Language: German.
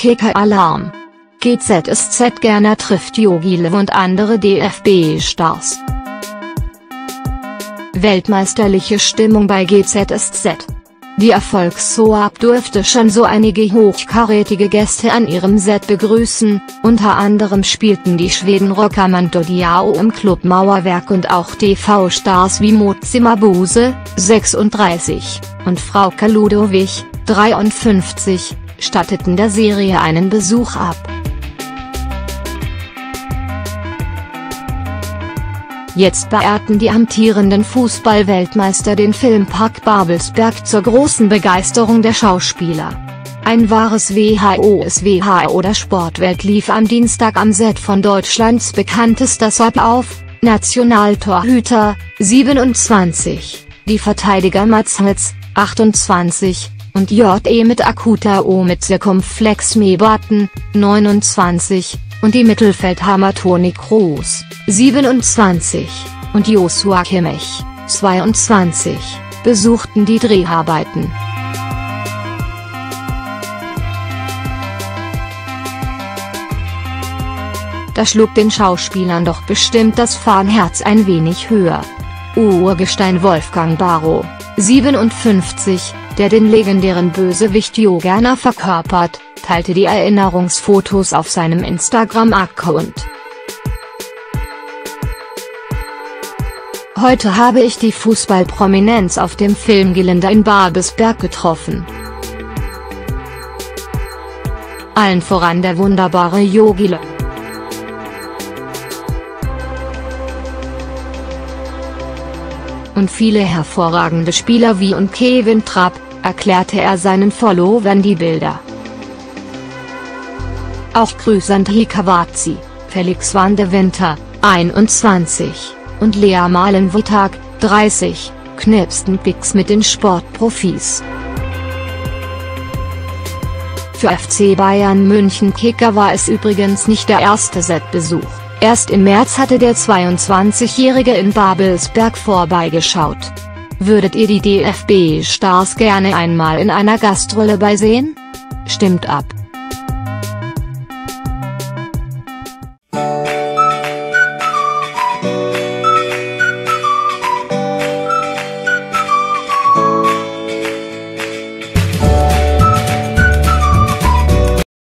Kicker-Alarm. GZSZ Gerner trifft Jogi Löw und andere DFB-Stars. Weltmeisterliche Stimmung bei GZSZ. Die Erfolgssoap durfte schon so einige hochkarätige Gäste an ihrem Set begrüßen, unter anderem spielten die Schweden Rockamanto Diao im Club Mauerwerk und auch TV-Stars wie Mozima Buse, 36, und Frauke Ludowig, 53, statteten der Serie einen Besuch ab. Jetzt beehrten die amtierenden Fußballweltmeister den Filmpark Babelsberg zur großen Begeisterung der Schauspieler. Ein wahres WHOs WHO der Sportwelt lief am Dienstag am Set von Deutschlands bekanntester Soap auf, Nationaltorhüter, 27, die Verteidiger Mats Hummels, 28, und JE mit akuter O mit Circumflex Mebaten, 29, und die Mittelfeldhammer Toni Kroos, 27, und Joshua Kimmich, 22, besuchten die Dreharbeiten. Da schlug den Schauspielern doch bestimmt das Fahnenherz ein wenig höher. Urgestein Wolfgang Barrow, 57, der den legendären Bösewicht Jogana verkörpert, teilte die Erinnerungsfotos auf seinem Instagram-Account. Heute habe ich die Fußballprominenz auf dem Filmgelände in Babelsberg getroffen. Allen voran der wunderbare Yogi Löw. Und viele hervorragende Spieler wie und Kevin Trapp, erklärte er seinen Followern die Bilder. Auch Grüß an Hikawatzi, Felix van de Winter, 21, und Lea Malen-Wittag, 30, knipsten Pics mit den Sportprofis. Für FC Bayern München Kicker war es übrigens nicht der erste Setbesuch, erst im März hatte der 22-Jährige in Babelsberg vorbeigeschaut. Würdet ihr die DFB-Stars gerne einmal in einer Gastrolle beisehen? Stimmt ab.